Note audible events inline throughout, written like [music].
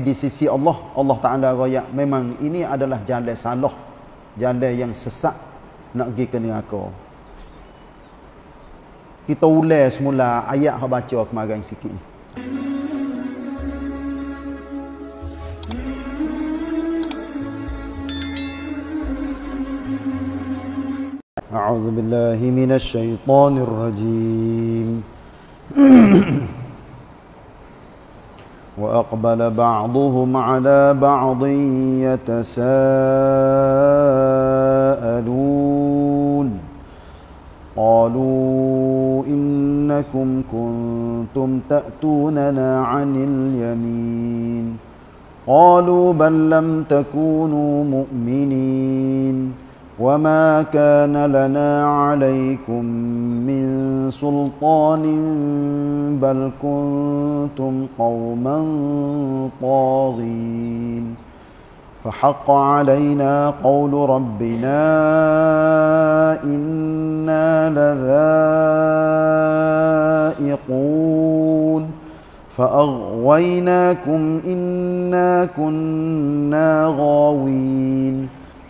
di sisi Allah Allah Taala royak memang ini adalah jalan salah jalan yang sesat nak pergi ke neraka kita ulang semula ayat yang baca kemarin sikit أعوذ بالله من الشيطان الرجيم وأقبل بعضهم على بعض يتساءلون. قالوا إنكم كنتم تأتوننا عن اليمين. قالوا بل لم تكونوا مؤمنين. وما كان لنا عليكم من سلطان بل كنتم قوما طاغين فحق علينا قول ربنا أنا لذائقون فاغويناكم انا كنا غاوين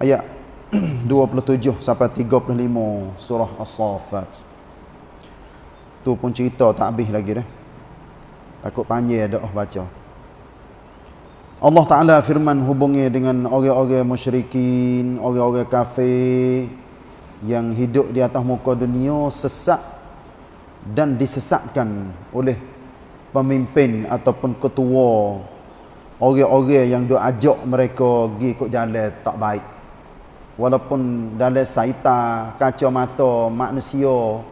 Ayat [clears throat] 27 sampai 35 surah As-Saffat. Tu pun cerita tak habis lagi dah. Takut panjang dah oh baca. Allah Taala firman hubungi dengan orang-orang musyrikin, orang-orang kafir yang hidup di atas muka dunia sesat dan disesatkan oleh pemimpin ataupun ketua orang-orang yang duk ajak mereka pergi ikut jalan tak baik walaupun dalam saita kaca mata manusia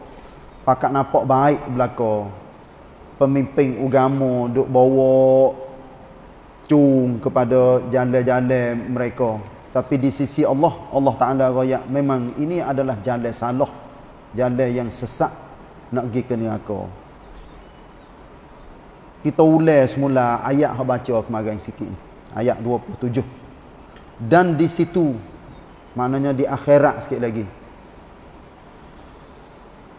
pakat nampak baik belaka. Pemimpin agama duk bawa cung kepada jalan-jalan mereka. Tapi di sisi Allah Allah Taala royak memang ini adalah jalan salah. Jalan yang sesat nak pergi ke neraka. Kita ulang semula ayat yang baca kemarin sikit ayat 27 dan di situ maknanya di akhirat sikit lagi.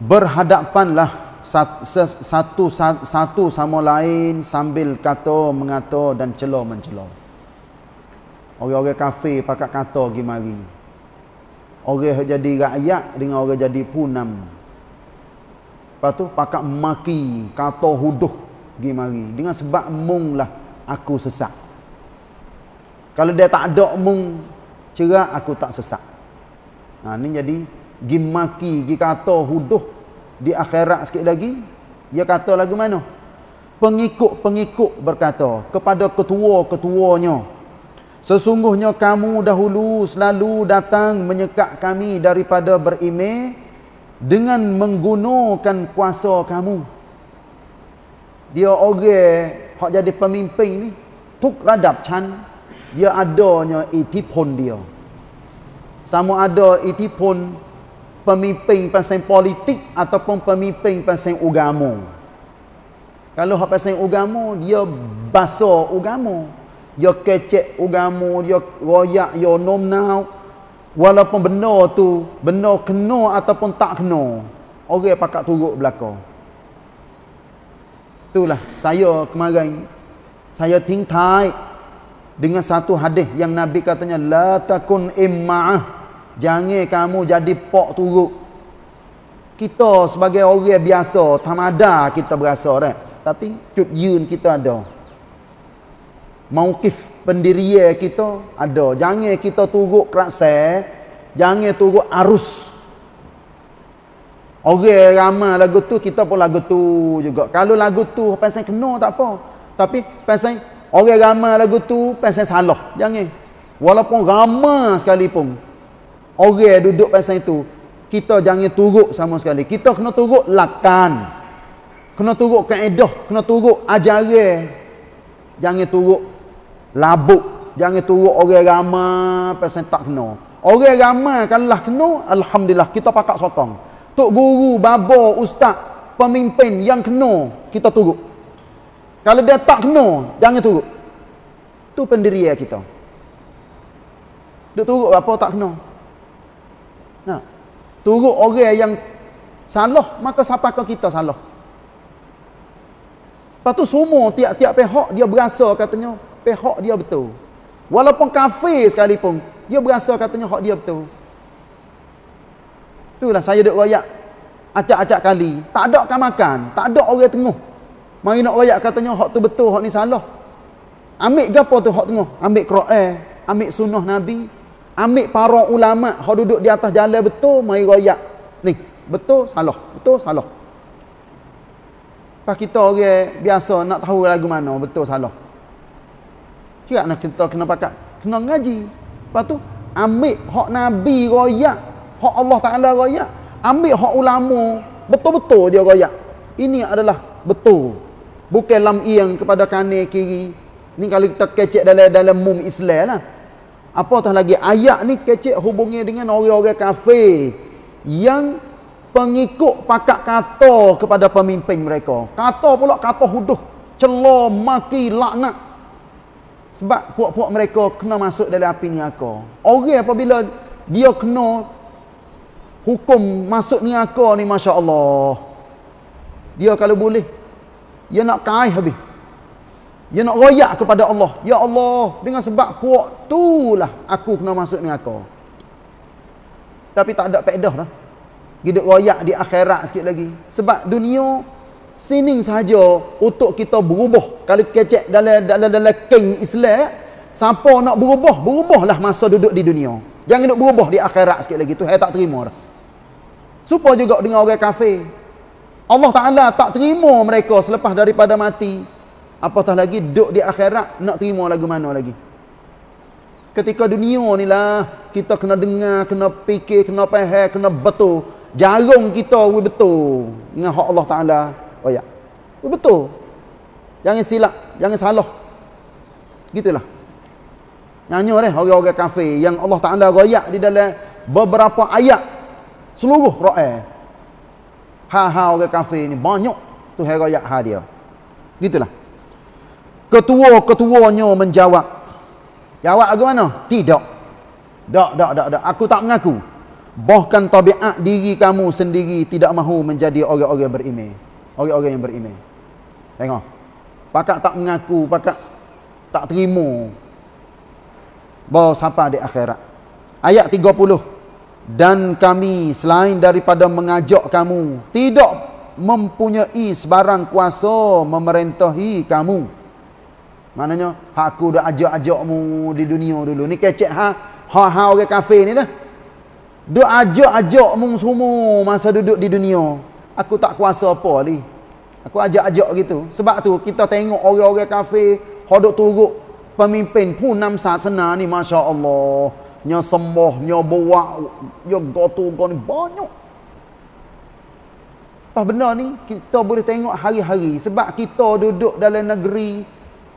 Berhadapanlah satu satu sama lain sambil kata mengata dan cela mencela orang-orang kafir pakat kata pergi mari. Orang jadi rakyat dengan orang jadi punam. Lepas tu pakat maki kata huduh pergi mari. Dengan sebab mung lah aku sesat. Kalau dia tak ada mung cerak aku tak sesat nah ni jadi gi maki gi kata huduh di akhirat sikit lagi dia kata lagu mana? Pengikut-pengikut berkata kepada ketua-ketuanya sesungguhnya kamu dahulu selalu datang menyekat kami daripada berimeh dengan menggunakan kuasa kamu. Dia orang hak jadi pemimpin ni tuk radap chan dia adanya itipun dia. Sama ada itipun pemimpin pasal politik ataupun pemimpin pasal agama kalau hak pasal agama dia basa agama dia kecek agama dia royak dia nomnau walaupun benar tu benar kena ataupun tak kena orang pakat turut belakang Itulah saya kemarin. Saya tingkai dengan satu hadis yang Nabi katanya la takun imma'ah. Jangan kamu jadi pok turuk. Kita sebagai orang biasa tamada kita berasa dah tapi cut yun kita ada. Mauqif pendirian kita ada. Jangan kita turuk kerasa jangan turuk arus. Orang ramai lagu tu, kita pun lagu tu juga. Kalau lagu tu pasal kena tak apa. Tapi pasal orang ramai lagu tu pasal salah. Jangan. Walaupun ramai sekalipun. Orang duduk pasal itu. Kita jangan turut sama sekali. Kita kena turut lakan. Kena turut kaedah, kena turut ajaran. Jangan turut labuk, jangan turut orang ramai pasal tak kena. Orang ramai kalau kena, alhamdulillah kita pakak sotong. Tok guru, baba, ustaz, pemimpin yang kena, kita turut. Kalau dia tak kena, jangan turut. Tu pendirian kita. Duk turut apa tak kena. Nah. Turut orang yang salah, maka siapa kau kita salah. Lepas tu semua tiap-tiap pihak dia berasa katanya pihak dia betul. Walaupun kafir sekalipun, dia berasa katanya hak dia betul. Itulah saya duk royak acak-acak kali. Tak ada kan makan, tak ada orang tengah. Mari nak royak katanya hak tu betul, hak ni salah. Ambil gapo tu hak tengah? Ambil Quran, ambil sunnah Nabi, ambil para ulama hak duduk di atas jalan betul, mari royak. Ni, betul salah, betul salah. Pas kita orang biasa nak tahu lagu mana betul salah. Juga nak kita kena pakat, kena ngaji. Lepas tu ambil hak Nabi royak, hak Allah Taala royak, ambil hak ulama, betul-betul dia royak. Ini adalah betul. Bukan lam yang kepada kanan kiri, Ni kalau kita kecek dalam dalam mum Islam lah. Apa tah lagi ayat ni kecek hubungnya dengan orang-orang kafir yang pengikut pakak kata kepada pemimpin mereka. Kata pula kata huduh, celah, maki, laknat. Sebab puak-puak mereka kena masuk dalam api neraka. Orang apabila dia kena hukum masuk neraka ni masya-Allah. Dia kalau boleh dia nak kaih habis. Dia nak royak kepada Allah. Ya Allah, dengan sebab puak tu lah aku kena masuk neraka. Tapi tak ada faedah dah. Hidup royak di akhirat sikit lagi. Sebab dunia sini sahaja untuk kita berubah. Kalau kecek dalam dalam dalam king Islam, siapa nak berubah, berubahlah masa duduk di dunia. Jangan nak berubah di akhirat sikit lagi. Tu saya tak terima dah. Supaya juga dengan orang kafir. Allah Ta'ala tak terima mereka selepas daripada mati. Apatah lagi duduk di akhirat nak terima lagu mana lagi? Ketika dunia ni lah kita kena dengar kena fikir kena faham kena betul. Jarung kita we betul dengan hak Allah Taala. Oh ya we betul. Jangan silap jangan salah. Gitulah. Nyanyi deh orang-orang kafir yang Allah Taala royak di dalam beberapa ayat seluruh rakyat ha-ha orang kafir ni banyak tu hai royak ha dia gitulah Ketua-ketuanya menjawab. Jawab ke mana? Tidak. Tak, tak, tak, tak. Aku tak mengaku. Bahkan tabiat diri kamu sendiri tidak mahu menjadi orang-orang beriman. Orang-orang yang beriman. Tengok. Pakak tak mengaku, pakak tak terima. Bahawa siapa di akhirat. Ayat 30. Dan kami selain daripada mengajak kamu, tidak mempunyai sebarang kuasa memerintahi kamu. Maknanya aku dah ajak-ajakmu di dunia dulu. Ni kecek ha ha ha orang kafir ni dah. Duk ajak-ajakmu semua masa duduk di dunia. Aku tak kuasa apa ni. Aku ajak-ajak gitu. Sebab tu kita tengok orang-orang kafir hodok turut pemimpin pun enam sasana ni masya-Allah. Nya sembah, nya buat, nya gotu ni banyak. Apa benda ni kita boleh tengok hari-hari sebab kita duduk dalam negeri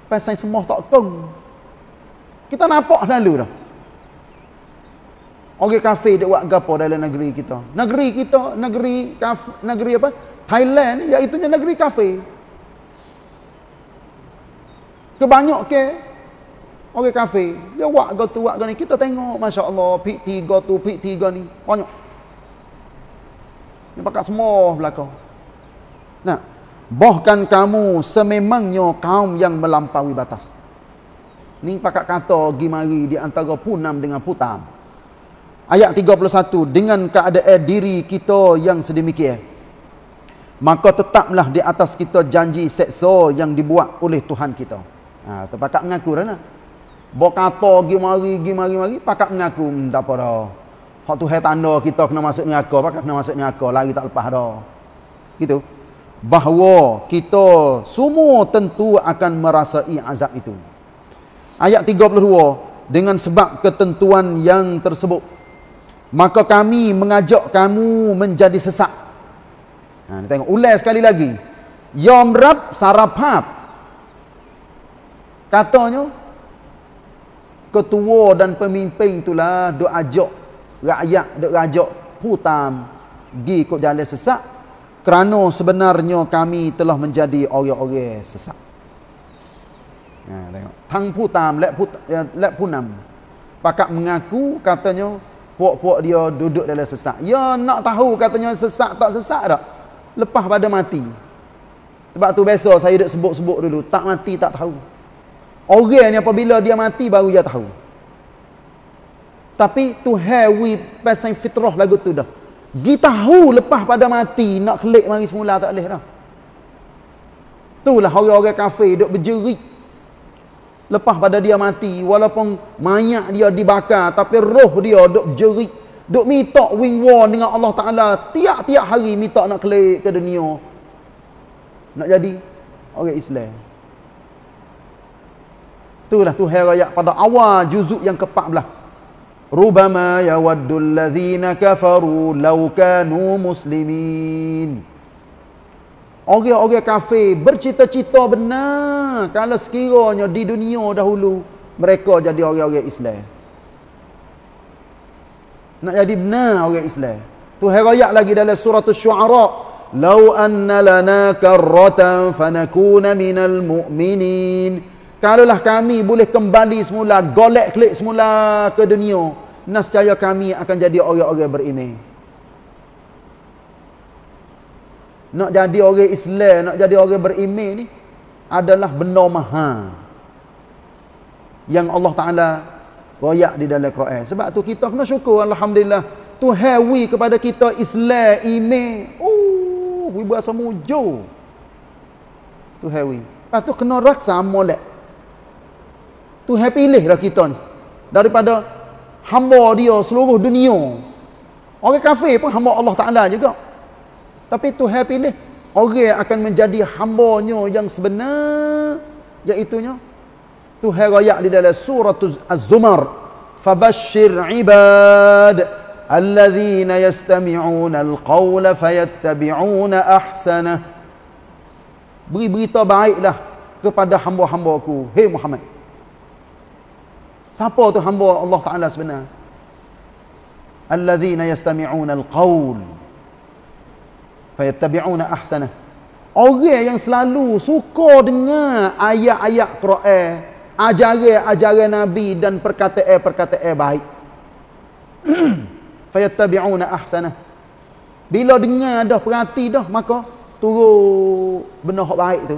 pasal semua tak tong. Kita nampak lalu dah. Orang kafe dia buat gapo dalam negeri kita. Negeri kita, negeri kafe, negeri apa? Thailand iaitu negeri kafe. Kebanyak ke orang kafe, dia buat gato buat gani kita tengok masya-Allah pik tiga tu pik tiga ni banyak. Ni pakat semua belakang. Nah, Bahkan kamu sememangnya kaum yang melampaui batas. Ni pakat kata gimari di antara punam dengan putam. Ayat 31. Dengan keadaan diri kita yang sedemikian. Maka tetaplah di atas kita janji seksa yang dibuat oleh Tuhan kita. Ha, tu pakat mengaku dah nak. Berkata gimari, gimari, mari. Pakat mengaku. Tak apa dah. Hak tu tanda kita kena masuk neraka. Pakat kena masuk neraka. Lari tak lepas dah. Gitu bahawa kita semua tentu akan merasai azab itu. Ayat 32 dengan sebab ketentuan yang tersebut maka kami mengajak kamu menjadi sesat. Ha tengok ulas sekali lagi. Yom rab sarapap. Katanya ketua dan pemimpin itulah duk ajak rakyat duk ajak putam gi ikut jalan sesat kerana sebenarnya kami telah menjadi orang-orang sesat. Ha tengok. Tang putam lek put ya, lek punam. Pakak mengaku katanya puak-puak dia duduk dalam sesat. Ya nak tahu katanya sesat tak sesat tak? Lepas pada mati. Sebab tu biasa saya duk sebut-sebut dulu. Tak mati tak tahu. Orang ni apabila dia mati baru dia tahu. Tapi tu hewi pasal fitrah lagu tu dah. Gi tahu lepas pada mati nak klik mari semula tak boleh dah. Itulah orang-orang kafir duk berjerit. Lepas pada dia mati walaupun mayat dia dibakar tapi roh dia duk berjerit. Duk minta wing war dengan Allah Taala tiap-tiap hari minta nak klik ke dunia nak jadi orang Islam. Itulah tu raya pada awal juzuk yang ke-14. Rubama yawaddu alladhina kafaru law kanu muslimin. Orang-orang kafir bercita-cita benar kalau sekiranya di dunia dahulu mereka jadi orang-orang Islam. Nak jadi benar orang Islam. Tu raya lagi dalam surah Asy-Syu'ara Lau anna lana karratan fanakuna minal mu'minin. Kalaulah kami boleh kembali semula, golek klik semula ke dunia, nascaya kami akan jadi orang-orang beriman. Nak jadi orang Islam, nak jadi orang beriman ni adalah benda mahal. Yang Allah Taala royak di dalam Quran. Sebab tu kita kena syukur alhamdulillah Tuhan wi kepada kita Islam iman. Oh wi bahasa mujo. Tu hewi. Lepas tu kena raksa molek. Tu happy pilih lah kita ni. Daripada hamba dia seluruh dunia. Orang kafir pun hamba Allah Ta'ala juga. Tapi tu happy pilih. Orang akan menjadi hambanya yang sebenar. Iaitunya. Tu herayak di dalam surah Az-Zumar. Fabashir ibad. الذين يستمعون القول فيتبعون أحسنه beri berita baiklah kepada hamba-hambaku hei Muhammad siapa tu hamba Allah Taala sebenar? Alladzina yastami'una alqaul. Fayattabi'una ahsanah orang yang selalu suka dengar ayat-ayat Quran ajaran-ajaran Nabi dan perkataan-perkataan baik. [clears throat] Fayattabi'una ahsanah bila dengar dah perhati dah maka turun benda baik tu.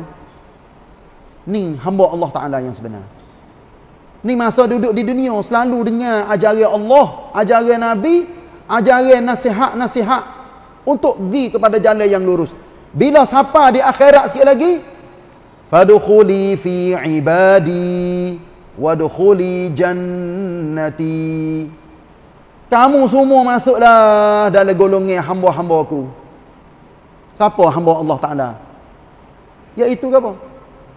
Ni hamba Allah Taala yang sebenar ni masa duduk di dunia selalu dengar ajaran Allah ajaran Nabi ajaran nasihat-nasihat untuk pergi kepada jalan yang lurus bila siapa di akhirat sikit lagi fadkhuli fi ibadi wadkhuli jannati kamu semua masuklah dalam golongan hamba-hamba aku. Siapa hamba Allah Ta'ala? Iaitu apa?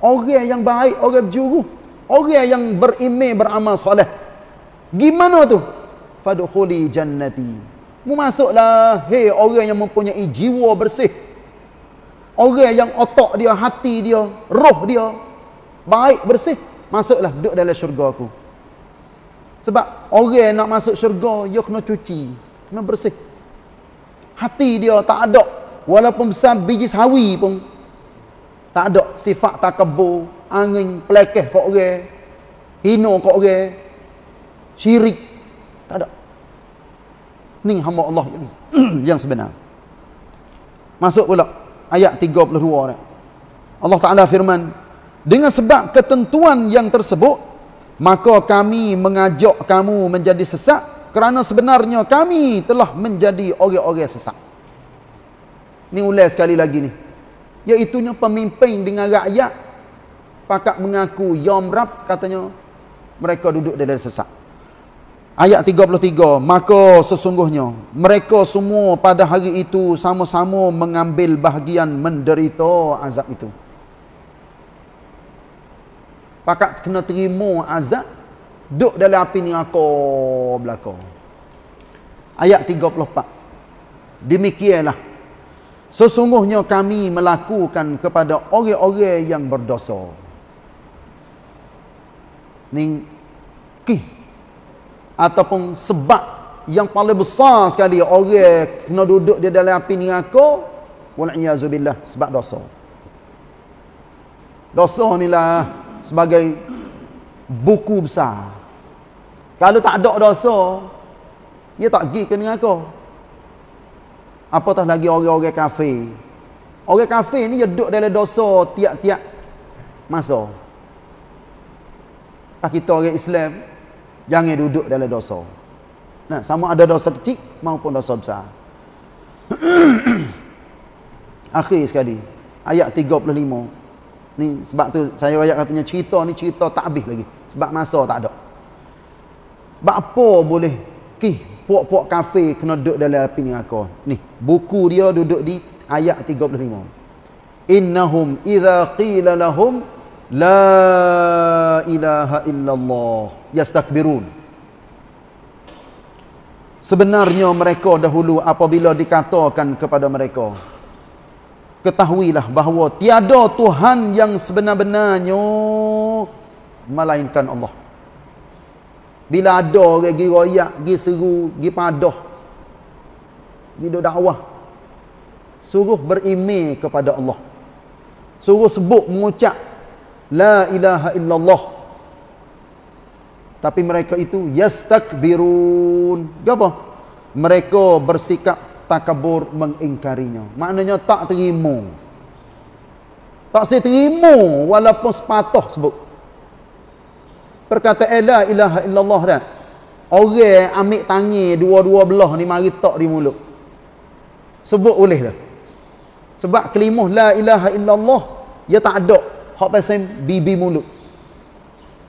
Orang yang baik, orang berjuru. Orang yang berimeh, beramal soleh. Gimana tu? Fadukhuli jannati. Mu masuklah, hei orang yang mempunyai jiwa bersih. Orang yang otak dia, hati dia, roh dia, baik, bersih. Masuklah, duduk dalam syurga aku. Sebab orang nak masuk syurga, dia kena cuci. Kena bersih. Hati dia tak ada. Walaupun besar biji sawi pun. Tak ada sifat takabur. Angin pelekeh kau orang. Hino kau orang. Syirik. Tak ada. Ni hamba Allah yang, [clears throat] yang sebenar. Masuk pula. Ayat 32 ni. Allah Ta'ala firman. Dengan sebab ketentuan yang tersebut maka kami mengajak kamu menjadi sesat kerana sebenarnya kami telah menjadi orang-orang sesat. Ni ulai sekali lagi ni. Iaitunya pemimpin dengan rakyat. Pakak mengaku yom rab katanya mereka duduk di dalam sesat. Ayat 33, maka sesungguhnya mereka semua pada hari itu sama-sama mengambil bahagian menderita azab itu. Pakat kena terima azab duduk dalam api ni neraka belaka. Ayat 34 demikianlah Sesungguhnya kami melakukan kepada orang-orang yang berdosa. Ni kih ataupun sebab yang paling besar sekali orang kena duduk di dalam api neraka wal iazubillah sebab dosa. Dosa ni lah sebagai buku besar. Kalau tak ada dosa, dia tak pergi ke neraka apatah lagi orang-orang kafir? Orang kafir ni dia duduk dalam dosa tiap-tiap masa. Pak kita orang Islam jangan duduk dalam dosa. Nah sama ada dosa kecil maupun dosa besar. [clears throat] Akhir sekali ayat 35 ni sebab tu saya ayat katanya cerita ni cerita tak habis lagi. Sebab masa tak ada. Apa boleh kih puak-puak kafir kena duduk dalam api neraka. Ni, buku dia duduk di ayat 35. Innahum idza qila lahum la ilaha illallah yastakbirun. Sebenarnya mereka dahulu apabila dikatakan kepada mereka ketahuilah bahawa tiada Tuhan yang sebenar-benarnya melainkan Allah. Bila ada orang pergi royak, pergi seru, pergi padah. Pergi dakwah. Suruh berimeh kepada Allah. Suruh sebut, mengucap. La ilaha illallah. Tapi mereka itu, yastakbirun. Apa? Mereka bersikap takabur mengingkarinya. Maknanya tak terima. Tak saya terima walaupun sepatah sebut perkataan la ilaha illallah dah. Orang ambil tangi dua-dua belah ni mari tok di mulut. Sebut boleh dah. Sebab kelimah la ilaha illallah dia tak ada hak pasal bibi mulut.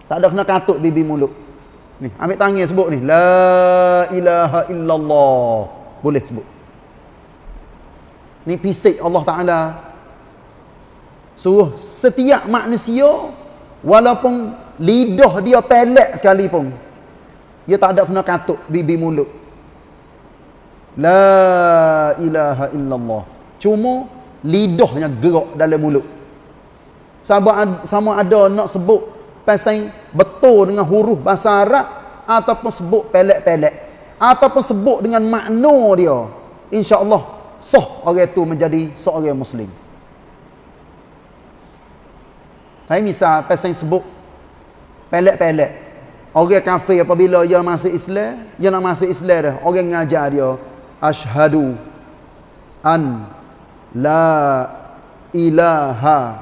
Tak ada kena katuk bibi mulut. Ni ambil tangi sebut ni. La ilaha illallah. Boleh sebut. Ni fisik Allah Taala. Suruh setiap manusia walaupun lidah dia pelek sekali pun. Dia tak ada kena katuk bibi mulut. La ilaha illallah. Cuma lidahnya gerak dalam mulut. Sama sama ada nak sebut pasal betul dengan huruf bahasa Arab ataupun sebut pelek-pelek. Ataupun sebut dengan makna dia. insya-Allah sah orang itu menjadi seorang muslim. Saya misal pasal sebut pelek-pelek. Orang kafir apabila dia masuk Islam dia nak masuk Islam dah. Orang ngajar dia asyhadu an la ilaha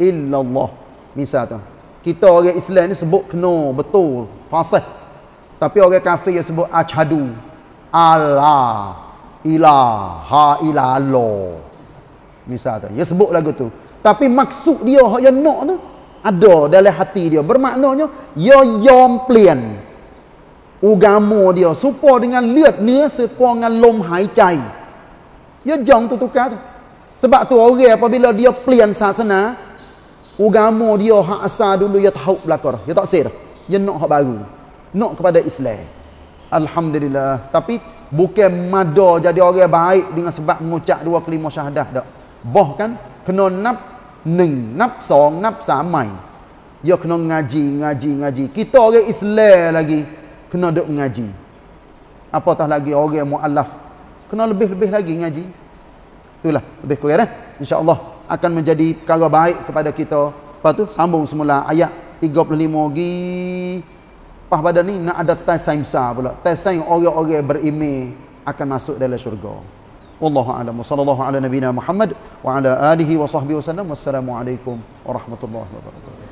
illallah. Misal tu. Kita orang Islam ni sebut kena betul fasih. Tapi orang kafir dia sebut asyhadu Allah ilaha illallah. Misal tu. Dia sebut lagu tu. Tapi maksud dia yang nak tu ada dalam hati dia. Bermaknanya ya yom plian agama dia. Supaya dengan liat ni supaya dengan lom hai cai ya jang tu tukar tu. Sebab tu orang apabila dia plian sasana agama dia hak asal dulu dia tahu belakar dia tak sir? Dia nak hak baru. Nak kepada Islam. Alhamdulillah. Tapi bukan mada jadi orang baik dengan sebab mengucap dua kelima syahadah dak. Bahkan kena nak neng nap song nap samai. Dia kena ngaji ngaji ngaji. Kita orang Islam lagi kena duk ngaji. Apatah lagi orang mualaf kena lebih-lebih lagi ngaji. Itulah lebih clear eh? Insyaallah akan menjadi perkara baik kepada kita. Lepas tu sambung semula ayat 35 lagi. Pas pada ni nak ada tes sains pula. Tes sains orang-orang berimej akan masuk dalam syurga والله أعلم. وصلى الله على نبينا محمد وعلى آله وصحبه وسلم. والسلام عليكم ورحمة الله وبركاته.